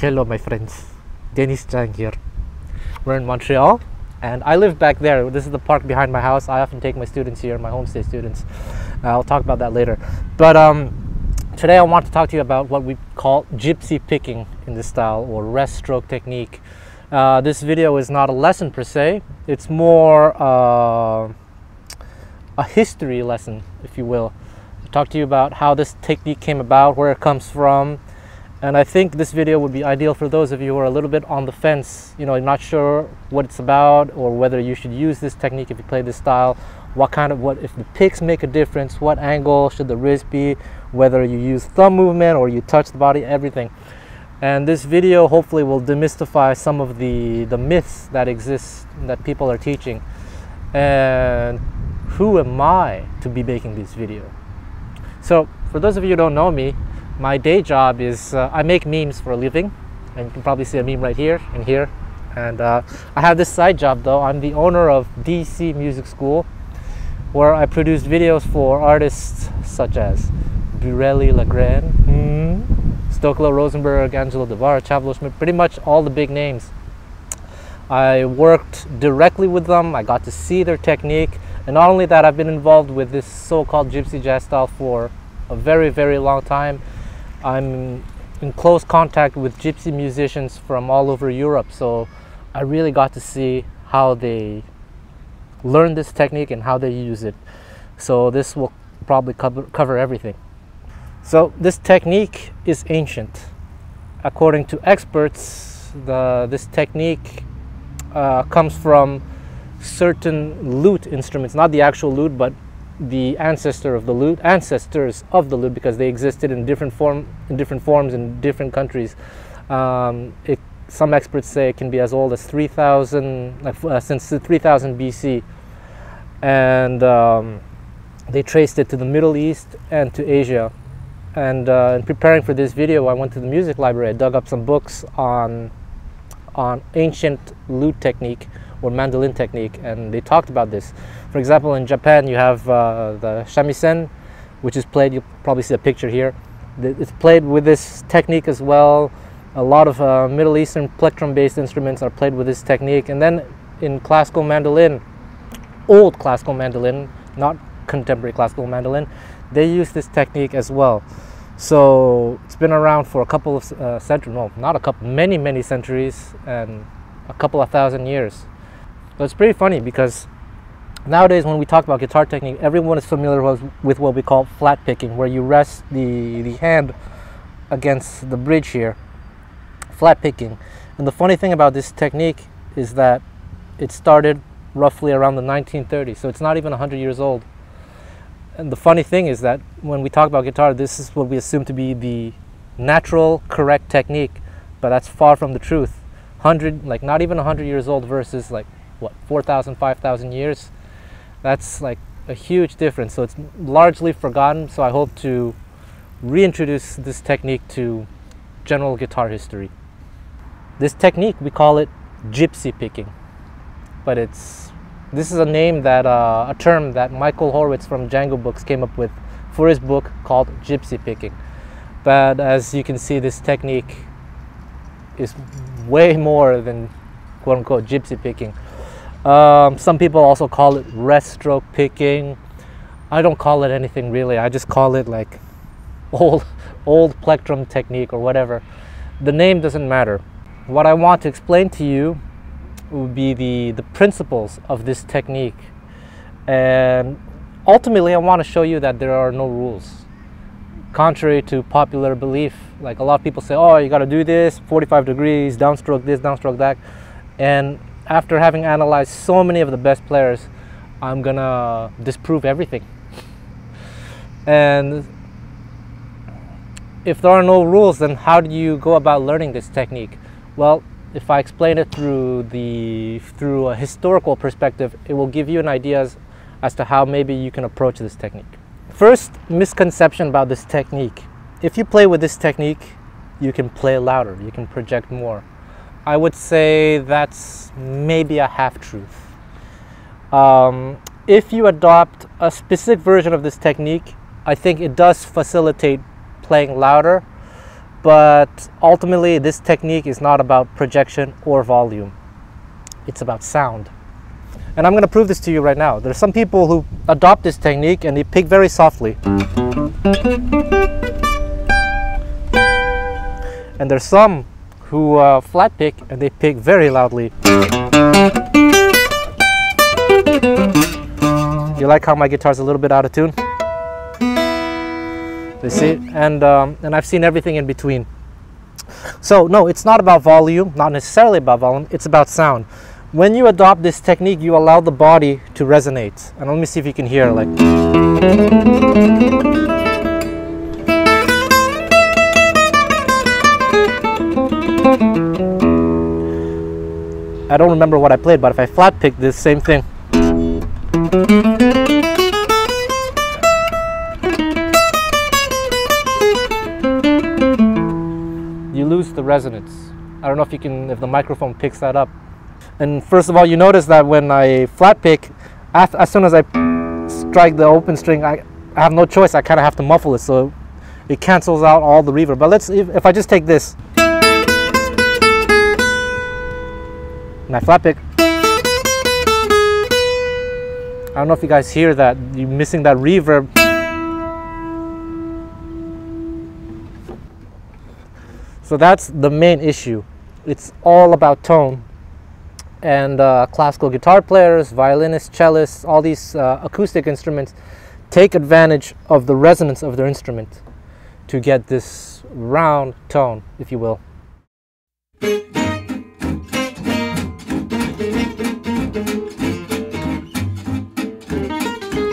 Hello, my friends. Denis Chang here. We're in Montreal, and I live back there. This is the park behind my house. I often take my students here, my homestay students. I'll talk about that later. But um, today I want to talk to you about what we call gypsy picking in this style or rest stroke technique. Uh, this video is not a lesson per se. It's more uh, a history lesson, if you will. I'll talk to you about how this technique came about, where it comes from, and I think this video would be ideal for those of you who are a little bit on the fence, you know, not sure what it's about or whether you should use this technique if you play this style, what kind of, what if the picks make a difference, what angle should the wrist be, whether you use thumb movement or you touch the body, everything. And this video hopefully will demystify some of the, the myths that exist that people are teaching. And who am I to be making this video? So for those of you who don't know me, my day job is uh, I make memes for a living, and you can probably see a meme right here and here. And uh, I have this side job though. I'm the owner of DC Music School, where I produce videos for artists such as Bireli Lagrene, mm, Rosenberg, Angelo Debarre, Tchavolo Schmitt, pretty much all the big names. I worked directly with them. I got to see their technique. And not only that, I've been involved with this so-called gypsy jazz style for a very, very long time. I'm in close contact with gypsy musicians from all over Europe, so I really got to see how they learn this technique and how they use it. So this will probably cover, cover everything. So this technique is ancient. According to experts, the, this technique uh, comes from certain lute instruments, not the actual lute, but the ancestor of the lute, ancestors of the lute, because they existed in different form, in different forms in different countries. Um, it, some experts say it can be as old as 3,000, like, uh, since 3,000 BC, and um, they traced it to the Middle East and to Asia. And uh, in preparing for this video, I went to the music library. I dug up some books on on ancient lute technique or mandolin technique, and they talked about this. For example, in Japan, you have uh, the shamisen, which is played. You'll probably see a picture here. It's played with this technique as well. A lot of uh, Middle Eastern plectrum-based instruments are played with this technique. And then in classical mandolin, old classical mandolin, not contemporary classical mandolin, they use this technique as well. So it's been around for a couple of uh, centuries, well, not a couple, many, many centuries and a couple of thousand years. So it's pretty funny because nowadays when we talk about guitar technique, everyone is familiar with, with what we call flat picking, where you rest the, the hand against the bridge here, flat picking. And the funny thing about this technique is that it started roughly around the 1930s, so it's not even 100 years old. And the funny thing is that when we talk about guitar, this is what we assume to be the natural, correct technique, but that's far from the truth. 100, like not even 100 years old versus like what 4,000, 5,000 years. That's like a huge difference. So it's largely forgotten. So I hope to reintroduce this technique to general guitar history. This technique we call it gypsy picking, but it's this is a name that uh, a term that Michael Horowitz from Django Books came up with for his book called gypsy picking. But as you can see, this technique is way more than quote unquote gypsy picking. Um, some people also call it rest stroke picking. I don't call it anything really. I just call it like old, old plectrum technique or whatever. The name doesn't matter. What I want to explain to you would be the, the principles of this technique. And ultimately, I want to show you that there are no rules. Contrary to popular belief, like a lot of people say, oh, you got to do this, 45 degrees, downstroke this, downstroke that. And after having analyzed so many of the best players, I'm gonna disprove everything. And if there are no rules, then how do you go about learning this technique? Well, if I explain it through the through a historical perspective, it will give you an idea as, as to how maybe you can approach this technique. First misconception about this technique. If you play with this technique, you can play louder, you can project more. I would say that's maybe a half truth. Um, if you adopt a specific version of this technique, I think it does facilitate playing louder. but ultimately this technique is not about projection or volume. It's about sound. And I'm going to prove this to you right now. There's some people who adopt this technique and they pick very softly. And there's some who uh, flat pick and they pick very loudly. You like how my guitar's a little bit out of tune? You see? And, um, and I've seen everything in between. So no, it's not about volume, not necessarily about volume, it's about sound. When you adopt this technique, you allow the body to resonate. And let me see if you can hear like. I don't remember what I played, but if I flat pick this same thing. You lose the resonance. I don't know if you can, if the microphone picks that up. And first of all, you notice that when I flat pick, as, soon as I strike the open string, I, have no choice. I kind of have to muffle it, so it cancels out all the reverb. But let's, if I just take this, and I flat pick, I don't know if you guys hear that, you're missing that reverb. So that's the main issue. It's all about tone. And uh, classical guitar players, violinists, cellists, all these uh, acoustic instruments take advantage of the resonance of their instrument to get this round tone, if you will. Bye.